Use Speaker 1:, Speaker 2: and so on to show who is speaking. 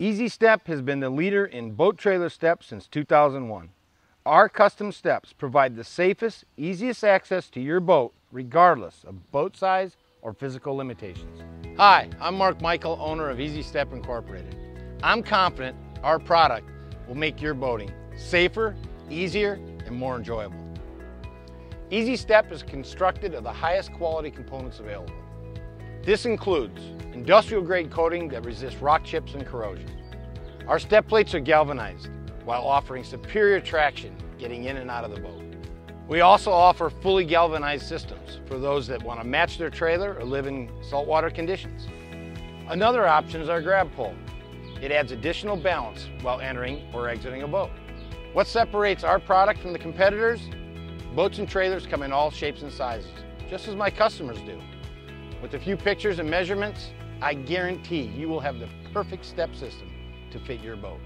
Speaker 1: EZEE Step has been the leader in boat trailer steps since 2001. Our custom steps provide the safest, easiest access to your boat regardless of boat size or physical limitations. Hi, I'm Mark Michael, owner of EZEE Step Incorporated. I'm confident our product will make your boating safer, easier, and more enjoyable. EZEE Step is constructed of the highest quality components available. This includes industrial grade coating that resists rock chips and corrosion. Our step plates are galvanized while offering superior traction getting in and out of the boat. We also offer fully galvanized systems for those that want to match their trailer or live in saltwater conditions. Another option is our grab pole. It adds additional balance while entering or exiting a boat. What separates our product from the competitors? Boats and trailers come in all shapes and sizes, just as my customers do. With a few pictures and measurements, I guarantee you will have the perfect step system to fit your boat.